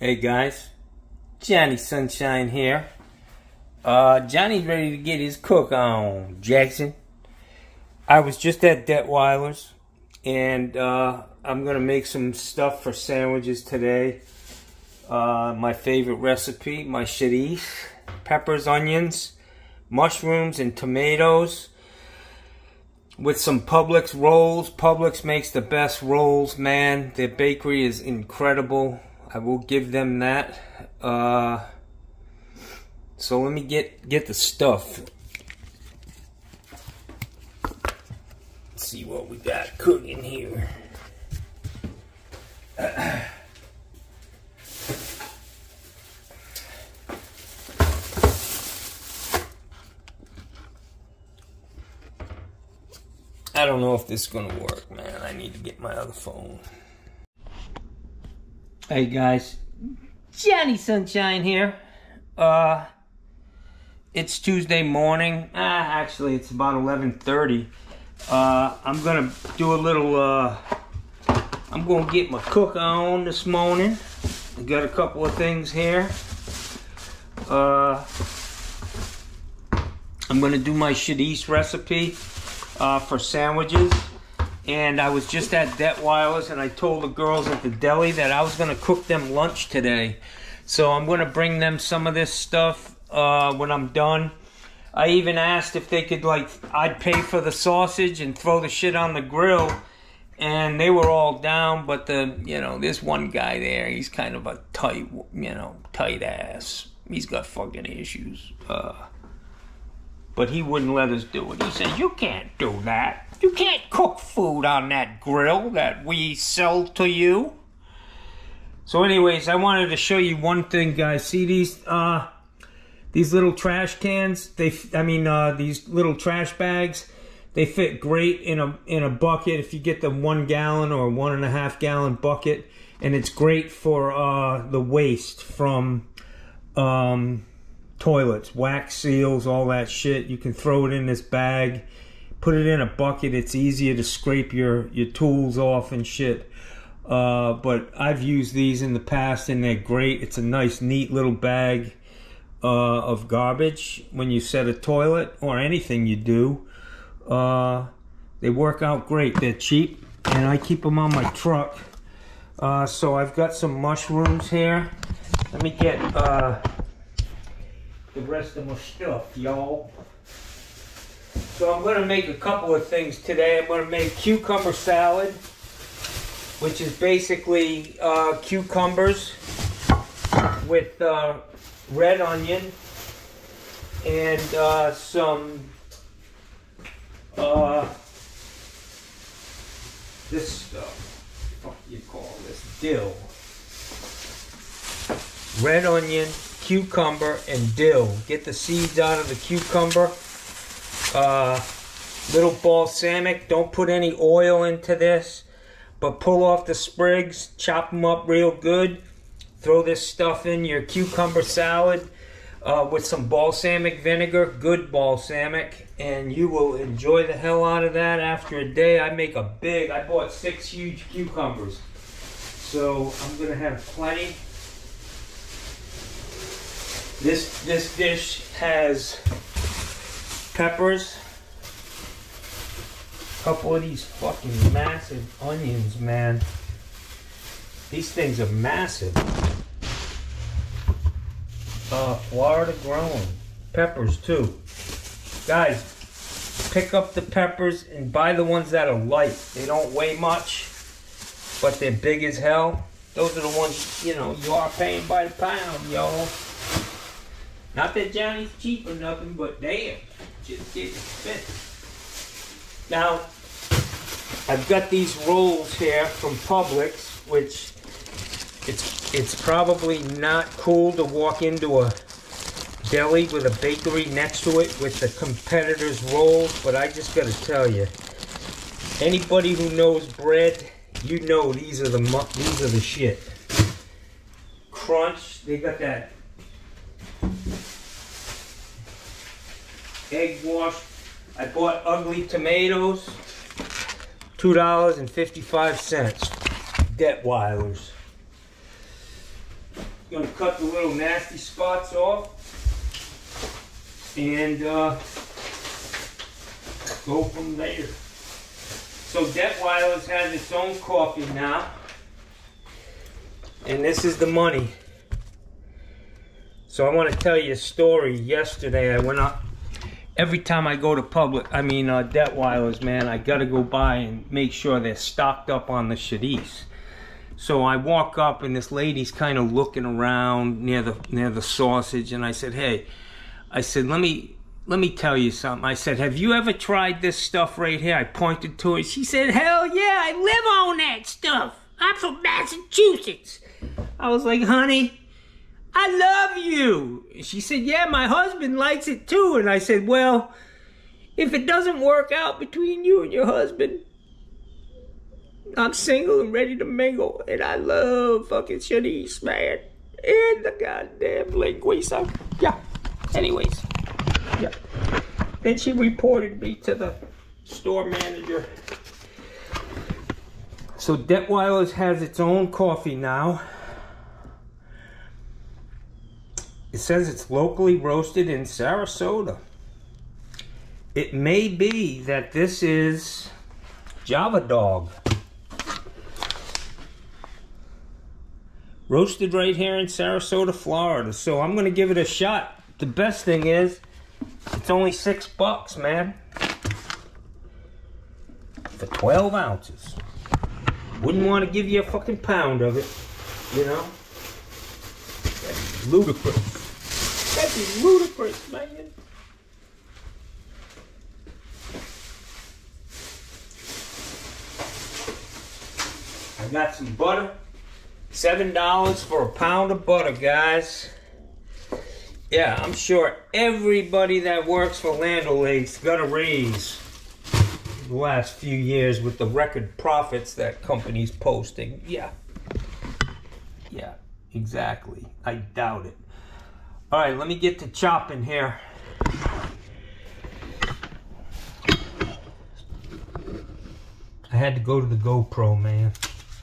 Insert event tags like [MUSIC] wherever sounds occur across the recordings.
Hey guys, Johnny Sunshine here. Uh, Johnny's ready to get his cook on, Jackson. I was just at Detwiler's, and uh, I'm gonna make some stuff for sandwiches today. Uh, my favorite recipe, my chorizo, peppers, onions, mushrooms, and tomatoes with some Publix rolls. Publix makes the best rolls, man. Their bakery is incredible. I will give them that. Uh, so let me get get the stuff. Let's see what we got cooking here. I don't know if this is gonna work, man. I need to get my other phone. Hey guys, Johnny Sunshine here. Uh, it's Tuesday morning. Ah, actually, it's about 11:30. Uh, I'm gonna do a little. Uh, I'm gonna get my cook on this morning. I got a couple of things here. Uh, I'm gonna do my chorizo recipe uh, for sandwiches. And I was just at Detwiler's and I told the girls at the deli that I was going to cook them lunch today. So I'm going to bring them some of this stuff uh, when I'm done. I even asked if they could, like, I'd pay for the sausage and throw the shit on the grill. And they were all down, but the, you know, this one guy there, he's kind of a tight, you know, tight ass. He's got fucking issues. Uh, but he wouldn't let us do it. He said, You can't do that. You can't cook food on that grill that we sell to you. So anyways, I wanted to show you one thing, guys. See these uh these little trash cans? They I mean uh these little trash bags. They fit great in a in a bucket if you get the one gallon or one and a half gallon bucket, and it's great for uh the waste from um toilets, wax seals, all that shit. You can throw it in this bag put it in a bucket. It's easier to scrape your, your tools off and shit. Uh, but I've used these in the past and they're great. It's a nice, neat little bag uh, of garbage when you set a toilet or anything you do. Uh, they work out great. They're cheap and I keep them on my truck. Uh, so I've got some mushrooms here. Let me get uh, the rest of my stuff, y'all. So I'm going to make a couple of things today. I'm going to make cucumber salad, which is basically uh, cucumbers with uh, red onion and uh, some uh, this stuff. What you call this? Dill. Red onion, cucumber, and dill. Get the seeds out of the cucumber uh, little balsamic. Don't put any oil into this, but pull off the sprigs, chop them up real good. Throw this stuff in your cucumber salad uh, with some balsamic vinegar, good balsamic, and you will enjoy the hell out of that after a day. I make a big, I bought six huge cucumbers. So I'm gonna have plenty. This, this dish has peppers. A couple of these fucking massive onions, man. These things are massive. Uh, Florida grown. Peppers too. Guys, pick up the peppers and buy the ones that are light. They don't weigh much, but they're big as hell. Those are the ones, you know, you are paying by the pound, y'all. Not that Johnny's cheap or nothing, but damn just fit. Now, I've got these rolls here from Publix, which it's it's probably not cool to walk into a deli with a bakery next to it with the competitors' rolls, but I just got to tell you, anybody who knows bread, you know these are the these are the shit. Crunch, they got that egg wash. I bought ugly tomatoes, $2.55. Detwilers. gonna cut the little nasty spots off and uh, go from there. So Detwiler's has its own coffee now. And this is the money. So I want to tell you a story. Yesterday I went up. Every time I go to public, I mean uh, Detwiler's, man, I gotta go by and make sure they're stocked up on the Shadis. So I walk up and this lady's kind of looking around near the near the sausage, and I said, "Hey," I said, "Let me let me tell you something." I said, "Have you ever tried this stuff right here?" I pointed to it. She said, "Hell yeah, I live on that stuff. I'm from Massachusetts." I was like, "Honey." I love you. She said, Yeah, my husband likes it too. And I said, Well, if it doesn't work out between you and your husband, I'm single and ready to mingle, and I love fucking Shanice, man. And the goddamn linguiça. Yeah. Anyways. Yeah. Then she reported me to the store manager. So Detwiler's has its own coffee now. It says it's locally roasted in Sarasota. It may be that this is Java Dog. Roasted right here in Sarasota, Florida. So I'm going to give it a shot. The best thing is, it's only six bucks, man. For 12 ounces. Wouldn't want to give you a fucking pound of it, you know? That's ludicrous. That's ludicrous, man. I got some butter. Seven dollars for a pound of butter, guys. Yeah, I'm sure everybody that works for Land O'Lakes got a raise the last few years with the record profits that company's posting. Yeah. Yeah, exactly. I doubt it. All right, let me get to chopping here. I had to go to the GoPro, man.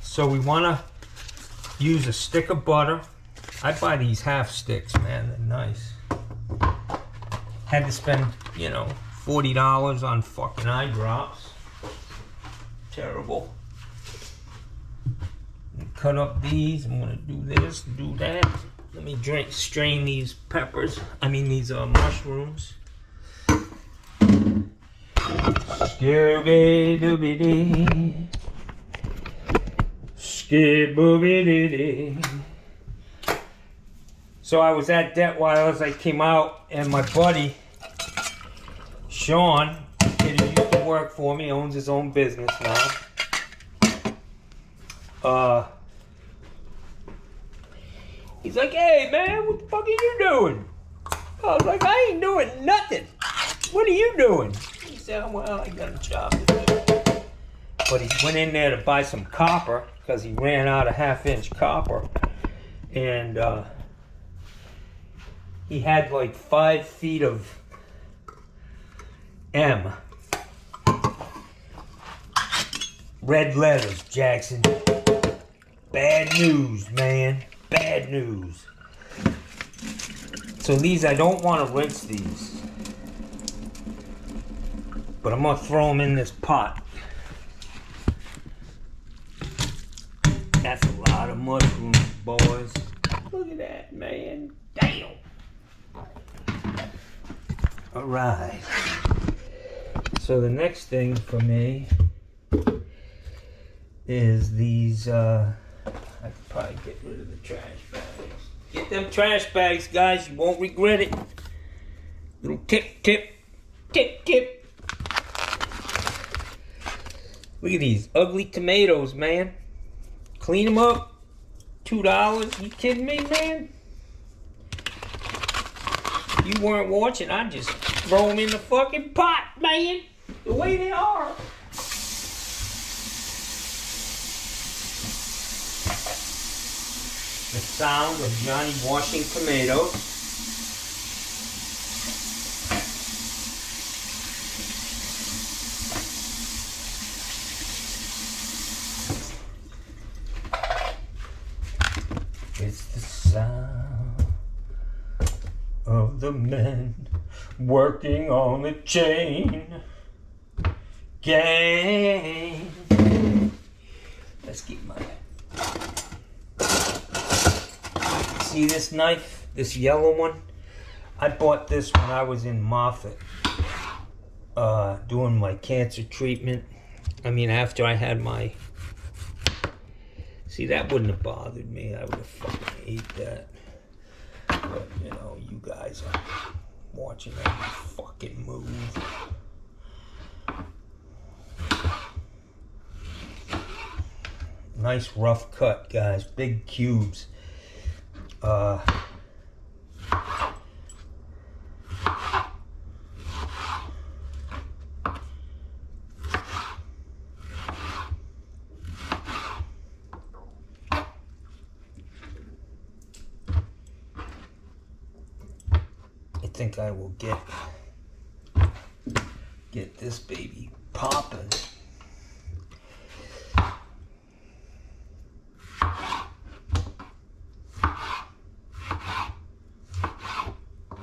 So we want to use a stick of butter. I buy these half sticks, man. They're nice. Had to spend, you know, $40 on fucking eye drops. Terrible. Cut up these. I'm gonna do this, do that. Let me drink, strain these peppers. I mean these uh, mushrooms. Scooby Dooby Dee. Skibooby Dee Dee. So I was at Detwiler's. I came out, and my buddy Sean, kid used to work for me, owns his own business now. Uh, he's like, "Hey man, what the fuck are you doing?" I was like, "I ain't doing nothing. What are you doing?" He said, "Well, I got a job. But he went in there to buy some copper because he ran out of half-inch copper, and uh, he had like five feet of M. Red letters, Jackson. Bad news, man. Bad news. So these, I don't want to rinse these. But I'm going to throw them in this pot. That's a lot of mushrooms, boys. Look at that, man. Damn. All right. So the next thing for me is these, uh, I could probably get rid of the trash bags. Get them trash bags, guys. You won't regret it. Little tip, tip, tip, tip. Look at these ugly tomatoes, man. Clean them up. Two dollars. You kidding me, man? You weren't watching. I just throw them in the fucking pot, man. The way they are. The sound of Johnny washing tomatoes. It's the sound of the men working on the chain gang. Let's get my. See this knife? This yellow one? I bought this when I was in Moffitt uh, doing my cancer treatment. I mean, after I had my. See, that wouldn't have bothered me. I would have fucking ate that. But, you know, you guys are watching every fucking move. Nice rough cut, guys. Big cubes. Uh, think I will get get this baby popping.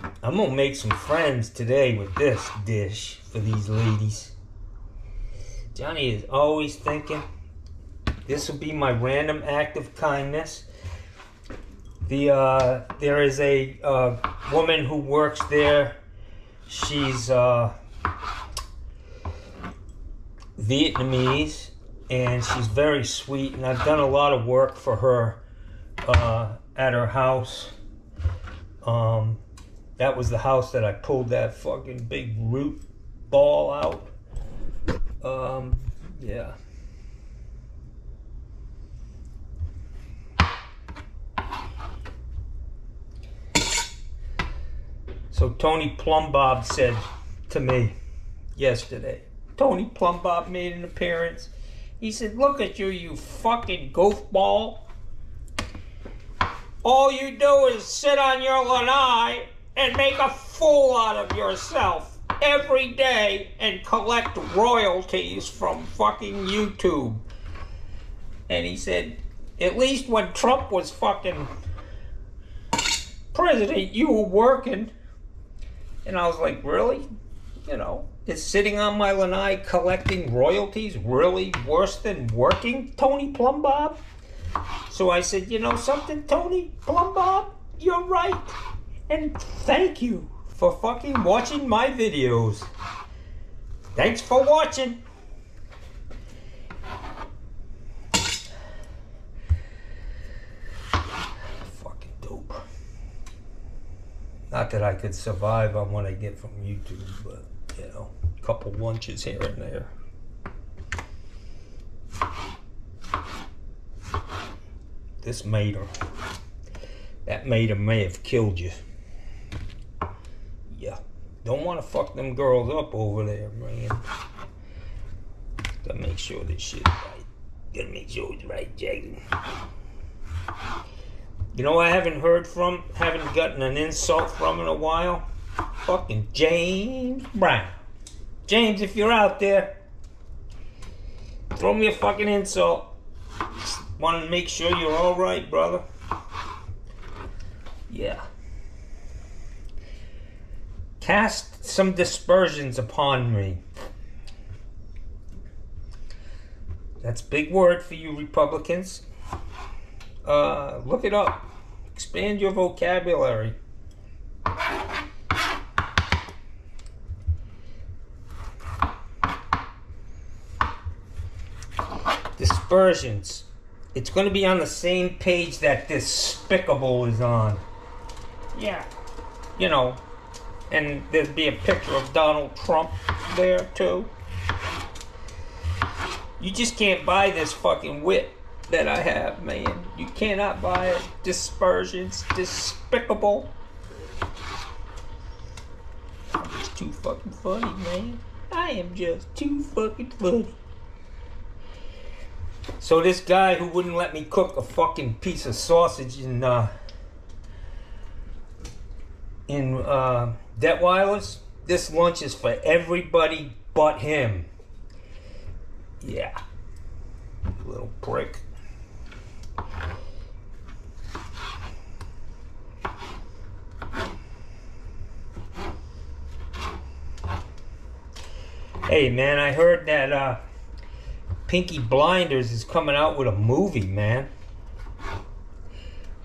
I'm gonna make some friends today with this dish for these ladies. Johnny is always thinking this will be my random act of kindness. The uh, there is a uh, woman who works there. She's uh, Vietnamese and she's very sweet. And I've done a lot of work for her uh, at her house. Um, that was the house that I pulled that fucking big root ball out. Um, yeah. So Tony Plumbob said to me yesterday, Tony Plumbob made an appearance. He said, Look at you, you fucking goofball. All you do is sit on your lanai and make a fool out of yourself every day and collect royalties from fucking YouTube. And he said, At least when Trump was fucking president, you were working. And I was like, really? You know, is sitting on my lanai collecting royalties really worse than working, Tony Plumbob? So I said, you know something, Tony Plumbob? You're right. And thank you for fucking watching my videos. Thanks for watching. Fucking dope. Not that I could survive on what I get from YouTube, but you know, a couple lunches here and there. This mater, that mater may have killed you. Don't want to fuck them girls up over there, man. Gotta make sure this shit's right. Gotta make sure it's right, Jackson. You know I haven't heard from, haven't gotten an insult from in a while? Fucking James Brown. James, if you're out there, throw me a fucking insult. Want to make sure you're alright, brother. Yeah. Cast some dispersions upon me. That's big word for you Republicans. Uh, look it up. Expand your vocabulary. Dispersions. It's going to be on the same page that Despicable is on. Yeah. You know, and there'd be a picture of Donald Trump there too. You just can't buy this fucking wit that I have, man. You cannot buy it. Dispersions, despicable. I'm just too fucking funny, man. I am just too fucking funny. So this guy who wouldn't let me cook a fucking piece of sausage in uh in uh Debt this lunch is for everybody but him. Yeah. Little prick. Hey man, I heard that uh, Peaky Blinders is coming out with a movie, man.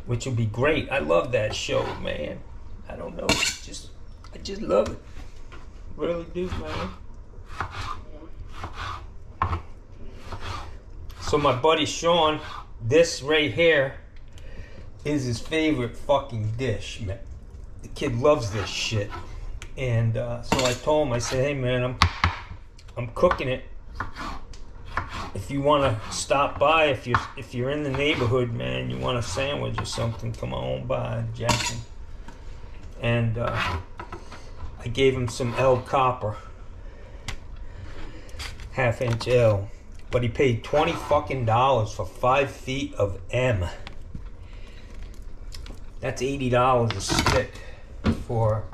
Which would be great. I love that show, man. I don't know. Just I just love it. Really do, man. So my buddy Sean, this right here is his favorite fucking dish, man. The kid loves this shit. And uh, so I told him, I said, hey man, I'm I'm cooking it. If you want to stop by, if you if you're in the neighborhood, man, you want a sandwich or something, come on by, Jackson. And uh, I gave him some L copper, half inch L, but he paid twenty fucking dollars for five feet of M. That's eighty dollars a stick for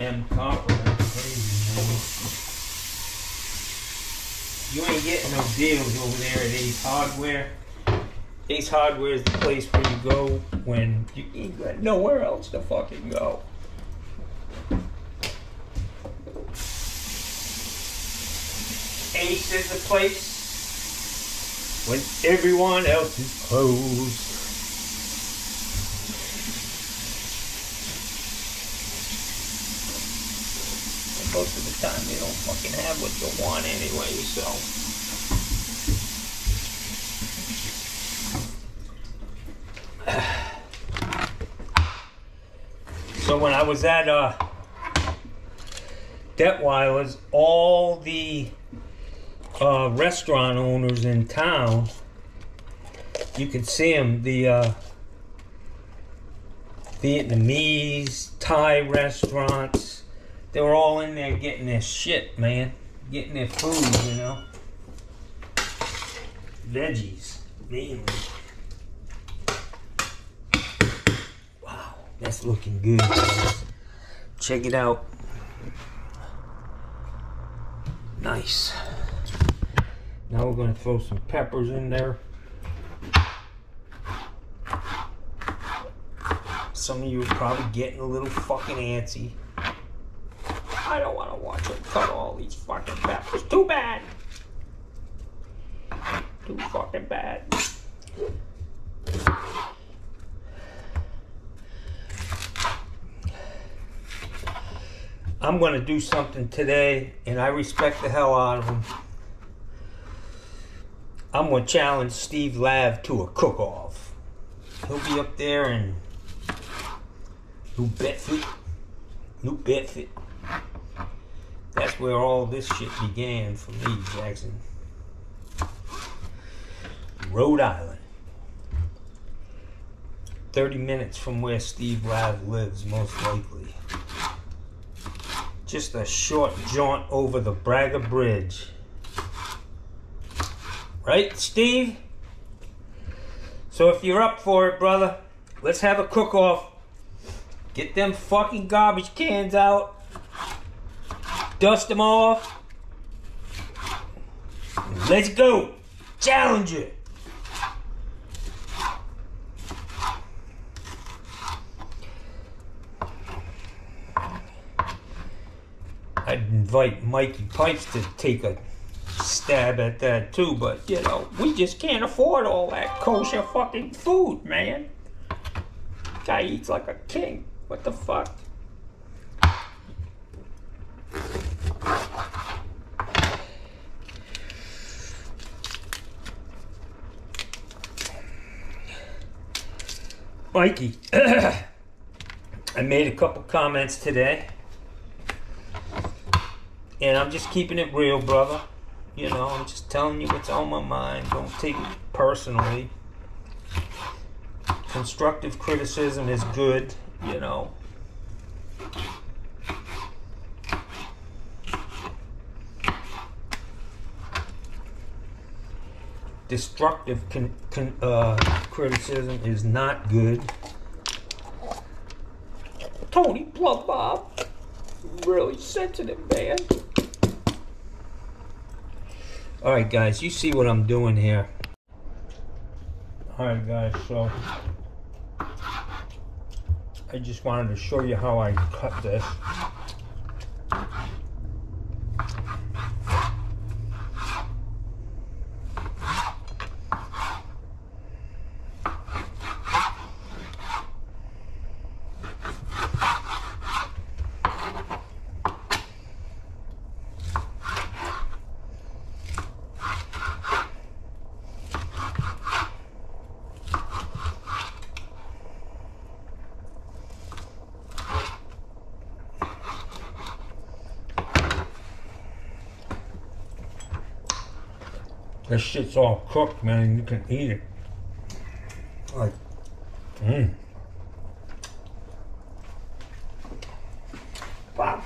M copper. You ain't getting no deals over there at Ace Hardware. Ace Hardware is the place where you go when you ain't got nowhere else to fucking go. Ace is the place when everyone else is closed. Most of the time they don't fucking have what you want anyway, so. [SIGHS] So when I was at uh, Detwiler's, all the uh, restaurant owners in town, you could see them, the uh, Vietnamese, Thai restaurants, they were all in there getting their shit, man. Getting their food, you know. Veggies, mainly. Wow, that's looking good, guys. Check it out. Nice. Now we're gonna throw some peppers in there. Some of you are probably getting a little fucking antsy. I don't want to watch him cut all these fucking peppers. Too bad. Too fucking bad. I'm going to do something today, and I respect the hell out of him. I'm to challenge Steve Lav to a cook-off. He'll be up there in New Bedford. New Bedford. That's where all this shit began for me, Jackson. Rhode Island. 30 minutes from where Steve Lav lives, most likely. Just a short jaunt over the Braga Bridge. Right, Steve? So if you're up for it, brother, let's have a cook-off. Get them fucking garbage cans out. Dust them off. Let's go. Challenger. I'd invite Mikey Pipes to take a stab at that too, but you know, we just can't afford all that kosher fucking food, man. Guy eats like a king. What the fuck? Mikey, [CLEARS THROAT] I made a couple comments today. And I'm just keeping it real, brother. You know, I'm just telling you what's on my mind. Don't take it personally. Constructive criticism is good, you know. Destructive con, con, uh, criticism is not good. Tony Plum Bob, really sensitive man. All right, guys, you see what I'm doing here. All right, guys, so I just wanted to show you how I cut this. This shit's all cooked, man. You can eat it. Like, mmm. Wow.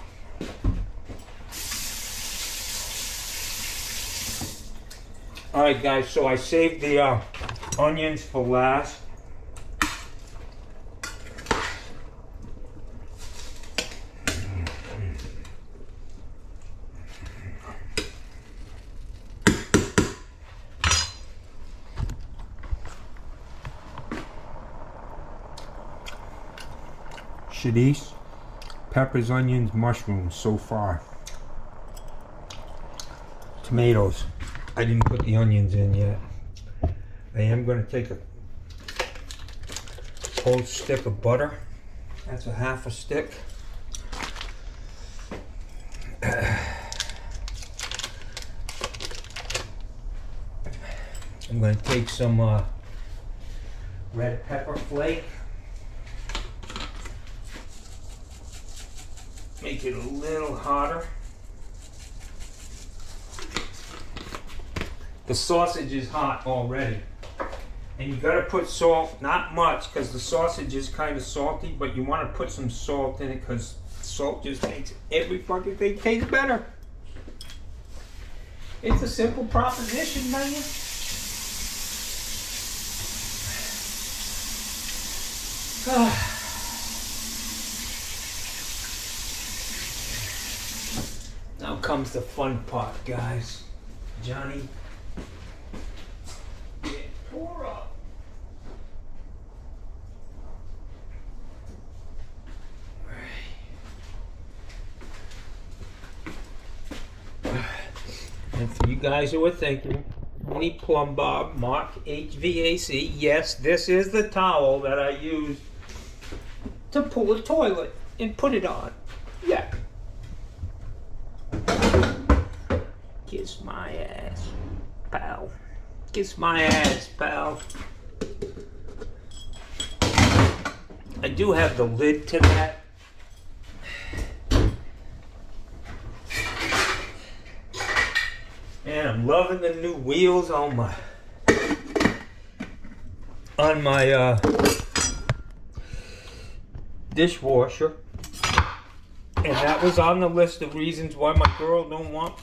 All right, guys. So I saved the uh, onions for last. Shadis, peppers, onions, mushrooms so far. Tomatoes. I didn't put the onions in yet. I am going to take a whole stick of butter. That's a half a stick. I'm going to take some uh, red pepper flake. Make it a little hotter. The sausage is hot already. And you gotta put salt, not much, because the sausage is kind of salty, but you wanna put some salt in it because salt just makes every fucking thing taste better. It's a simple proposition, man. now [SIGHS] ah. Comes the fun part, guys. Johnny pour up. And for you guys who are thinking, Mini Plumb Bob Mark HVAC, yes, this is the towel that I use to pull a toilet and put it on. Yeah. Kiss my ass, pal. Kiss my ass, pal. I do have the lid to that. And I'm loving the new wheels on my on my uh, dishwasher. And that was on the list of reasons why my girl don't want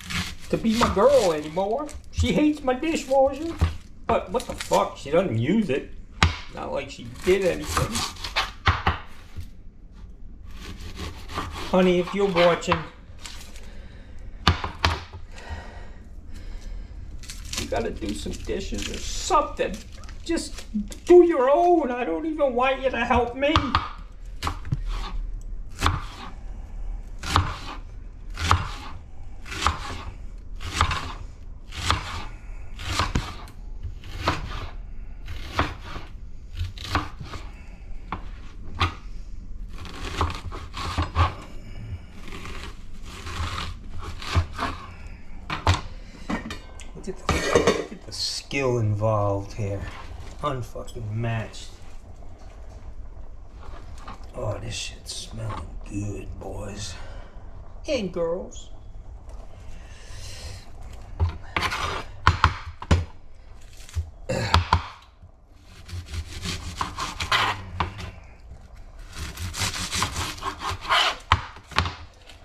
to be my girl anymore. She hates my dishwasher. But what the fuck? She doesn't use it. Not like she did anything. Honey, if you're watching, you gotta do some dishes or something. Just do your own. I don't even want you to help me. Look at the, look at the skill involved here. Unfucking matched. Oh, this shit's smelling good, boys. And girls.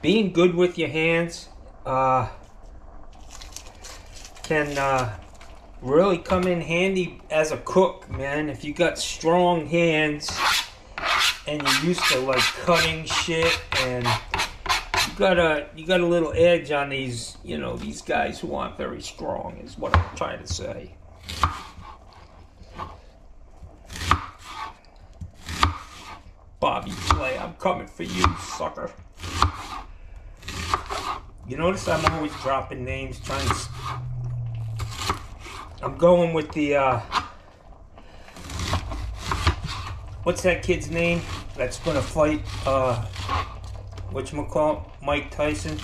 Being good with your hands, uh, can uh, really come in handy as a cook, man. If you got strong hands and you're used to like cutting shit and you got a you got a little edge on these, you know, these guys who aren't very strong is what I'm trying to say. Bobby Flay, I'm coming for you, sucker. You notice I'm always dropping names, trying to I'm going with the, uh, what's that kid's name that's going to fight, uh, whatchamacallit, Mike Tyson?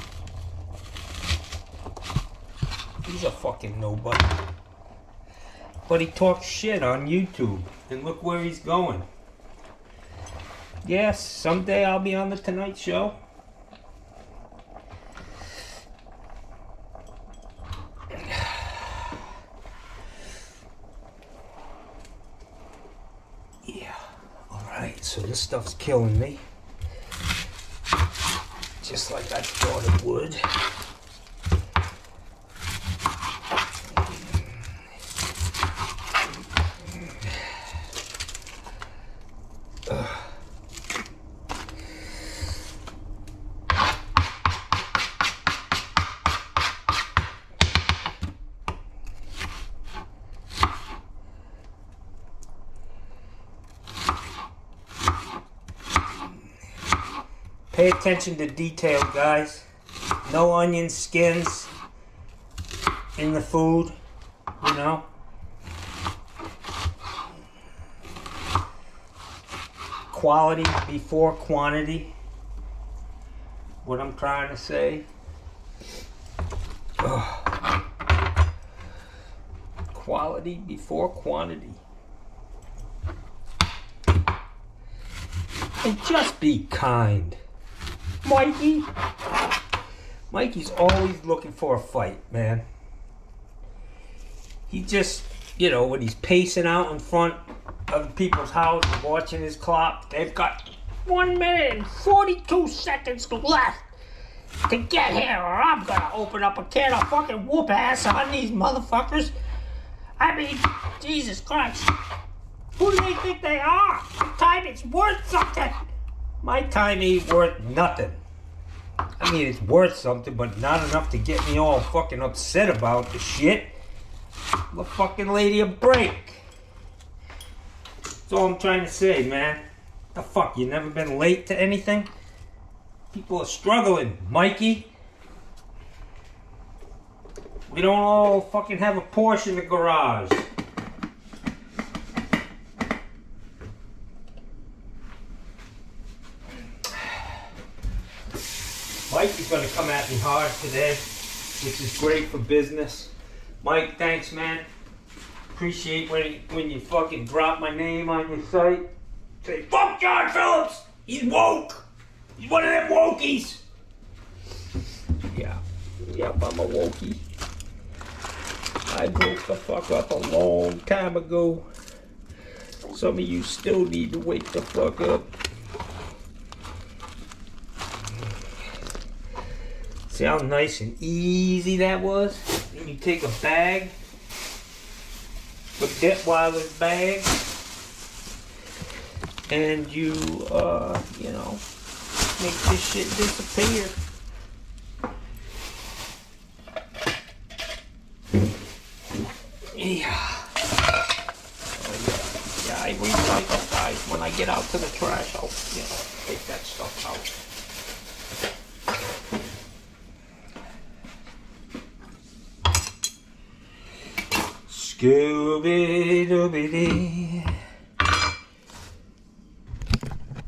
He's a fucking nobody. But he talks shit on YouTube, and look where he's going. Yes, someday I'll be on the Tonight Show. so this stuff's killing me. Just like I thought it would. Pay attention to detail, guys. No onion skins in the food, you know. Quality before quantity. What I'm trying to say. Ugh. Quality before quantity. And just be kind. Mikey. Mikey's always looking for a fight, man. He just, you know, when he's pacing out in front of people's house watching his clock, they've got one minute and 42 seconds left to get here, or I'm gonna open up a can of fucking whoop ass on these motherfuckers. I mean, Jesus Christ. Who do they think they are? The time is worth something. My time ain't worth nothing. I mean, it's worth something, but not enough to get me all fucking upset about the shit. The fucking lady a break. That's all I'm trying to say, man. The fuck, you never been late to anything? People are struggling, Mikey. We don't all fucking have a Porsche in the garage. Mike is going to come at me hard today, which is great for business. Mike, thanks, man. Appreciate when when you fucking drop my name on your site. Say, fuck John Phillips! He's woke! He's one of them wokies! Yeah. Yep, I'm a wokey. I broke the fuck up a long time ago. Some of you still need to wake the fuck up. See how nice and easy that was? Then you take a bag, a Detwiler's bag, and you, uh, you know, make this shit disappear. Yeah. Oh, yeah. Yeah, I recycle, guys. When I get out to the trash, you know, take that stuff out. Scooby Dooby Dee.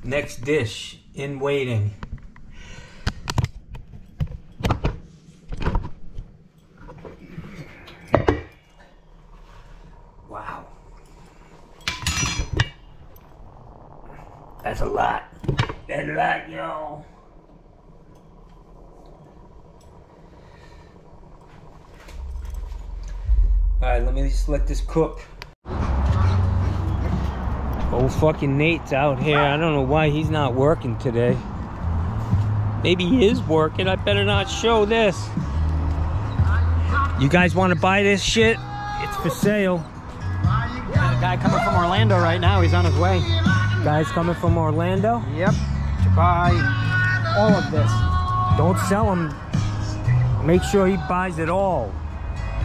Next dish in waiting. Wow. That's a lot. That's a lot, yo. Alright, let me just let this cook. Fucking Nate's out here. I don't know why he's not working today. Maybe he is working. I better not show this. You guys want to buy this shit? It's for sale. Got a guy coming from Orlando right now. He's on his way. Guys coming from Orlando? Yep. To buy all of this. Don't sell him. Make sure he buys it all.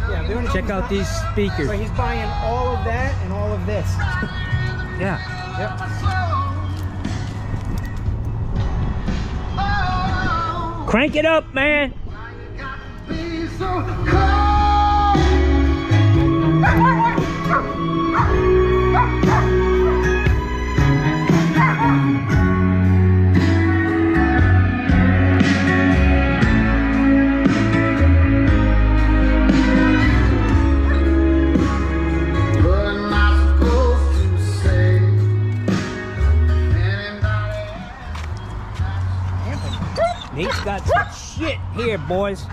Yeah, Check out these speakers. So he's buying all of that and all of this. [LAUGHS] Yeah. Yep. Crank it up, man. [LAUGHS] got some shit here, boys.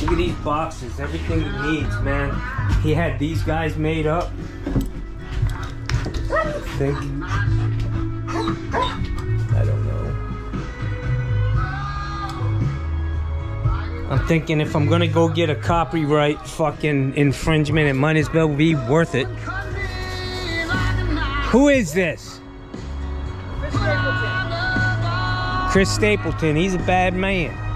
Look at these boxes. Everything he needs, man. He had these guys made up. I think. Thinking if I'm gonna go get a copyright fucking infringement, it might as well be worth it. Who is this? Chris Stapleton. He's a bad man.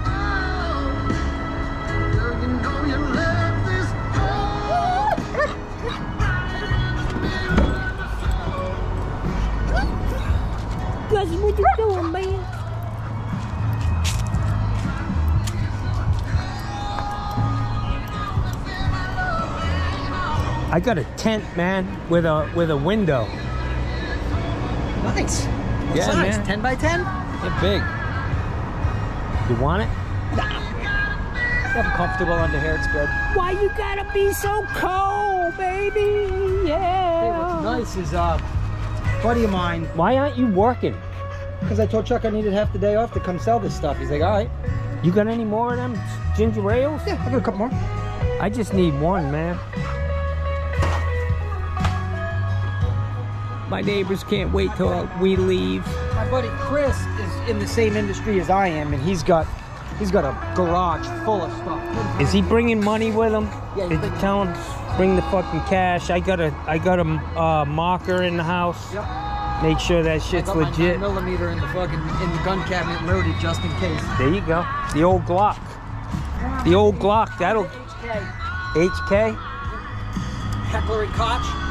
Tent, man, with a with a window. Nice. What Yeah, size? man. 10 by 10? They're big. You want it? Have a comfortable under here. It's good. Why you gotta be so cold, baby? Yeah. Hey, what's nice is uh, a buddy of mine, Why aren't you working? because I told Chuck I needed half the day off to come sell this stuff. He's like, all right. You got any more of them ginger ales? Yeah, I'll get a couple more. I just need one, man. My neighbors can't wait till we leave. My buddy Chris is in the same industry as I am, and he's got he's got a garage full of stuff. Is he bringing money with him? Yeah, Did you tell him bring the fucking cash? I got a I got a uh, marker in the house. Yep. Make sure that I shit's got my legit. 9 millimeter in the fucking in the gun cabinet loaded just in case. There you go. The old Glock. The old Glock. That'll HK HK. Heckler and Koch,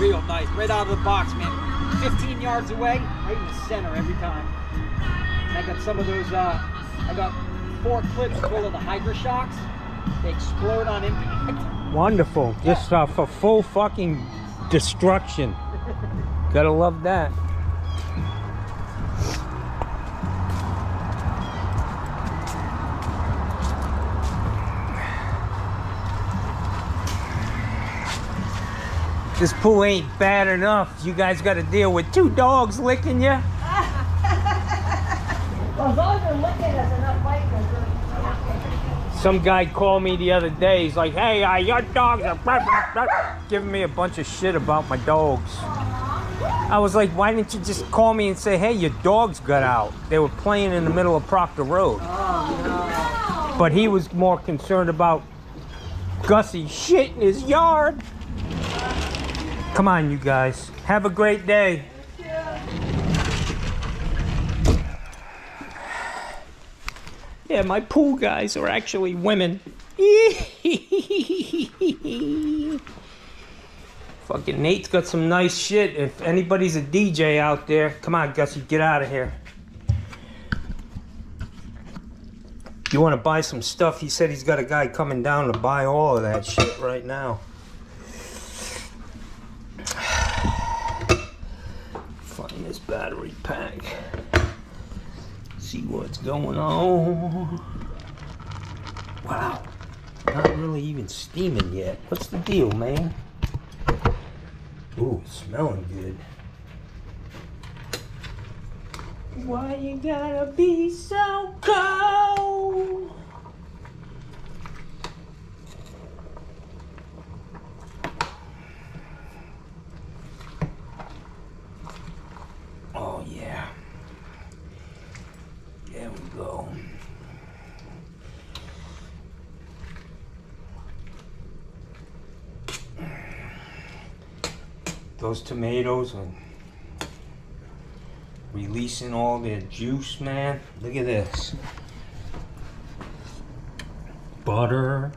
real nice, right out of the box, man. 15 yards away, right in the center every time. And I got some of those. Uh, I got four clips full of the Hydra shocks. They explode on impact. Wonderful. Just uh, for full fucking destruction. [LAUGHS] Gotta love that. This pool ain't bad enough. You guys gotta deal with two dogs licking you. Well, as long as they're licking us enough fight, Some guy called me the other day. He's like, "Hey, uh, your dogs are blah, blah, blah," giving me a bunch of shit about my dogs." I was like, "Why didn't you just call me and say, hey, your dogs got out? They were playing in the middle of Proctor Road." But he was more concerned about Gussie shit in his yard. Come on, you guys. Have a great day. Yeah, my pool guys are actually women. [LAUGHS] Fucking Nate's got some nice shit. If anybody's a DJ out there, come on, Gussie, get out of here. You want to buy some stuff? He said he's got a guy coming down to buy all of that shit right now. [SIGHS] Find this battery pack see what's going on. Wow, not really even steaming yet. What's the deal, man? Ooh, smelling good. Why you gotta be so cold? Oh yeah. There we go. Those tomatoes are releasing all their juice, man. Look at this. Butter,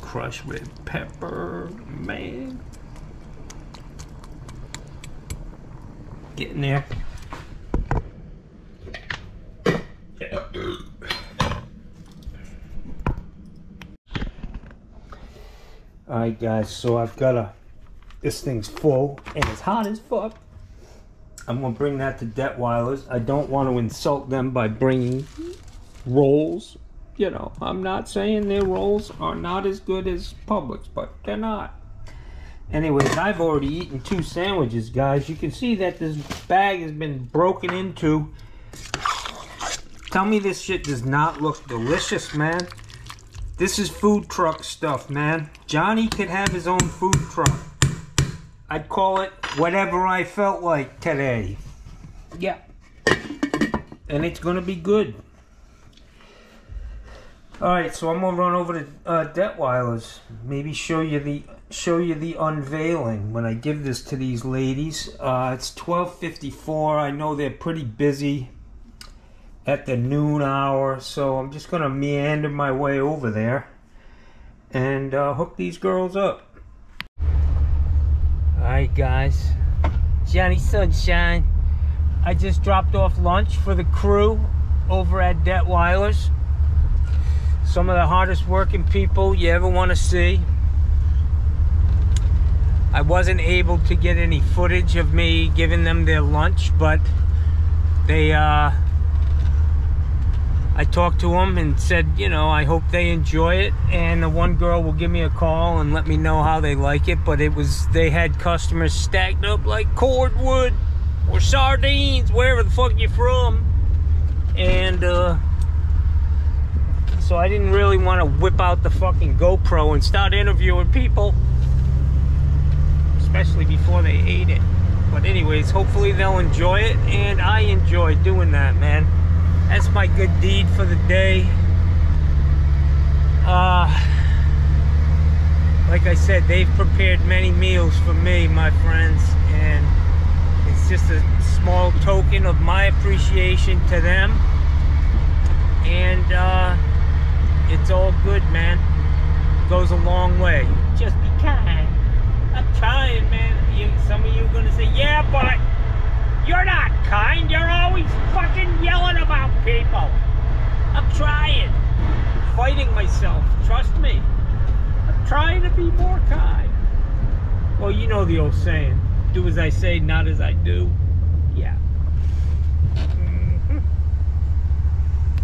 crushed red pepper, man. Getting there. Alright guys, so I've got a this thing's full and it's hot as fuck. I'm gonna bring that to Detwiler's. I don't want to insult them by bringing rolls. You know, I'm not saying their rolls are not as good as Publix, but they're not. Anyways, I've already eaten two sandwiches, guys. You can see that this bag has been broken into. Tell me this shit does not look delicious, man. This is food truck stuff, man. Johnny could have his own food truck. I'd call it whatever I felt like today. Yeah. And it's gonna be good. Alright, so I'm gonna run over to uh, Detwiler's. Maybe show you the show you the unveiling when I give this to these ladies. Uh, it's 12:54. I know they're pretty busy at the noon hour, so I'm just gonna meander my way over there and uh, hook these girls up. Alright, guys. Johnny Sunshine. I just dropped off lunch for the crew over at Detwiler's. Some of the hardest working people you ever want to see. I wasn't able to get any footage of me giving them their lunch, but they, uh, I talked to them and said, you know, I hope they enjoy it. And the one girl will give me a call and let me know how they like it. But it was, they had customers stacked up like cordwood or sardines, wherever the fuck you're from. And, uh, so I didn't really want to whip out the fucking GoPro and start interviewing people, especially before they ate it. But anyways, hopefully they'll enjoy it, and I enjoy doing that, man. That's my good deed for the day. Uh, like I said, they've prepared many meals for me, my friends, and it's just a small token of my appreciation to them. And, uh, it's all good, man. It Goes a long way. Just be kind. I'm trying, man. You, some of you are gonna say, yeah, but you're not kind. You're always fucking yelling about people. I'm trying. Fighting myself. Trust me. I'm trying to be more kind. Well, you know the old saying. Do as I say, not as I do.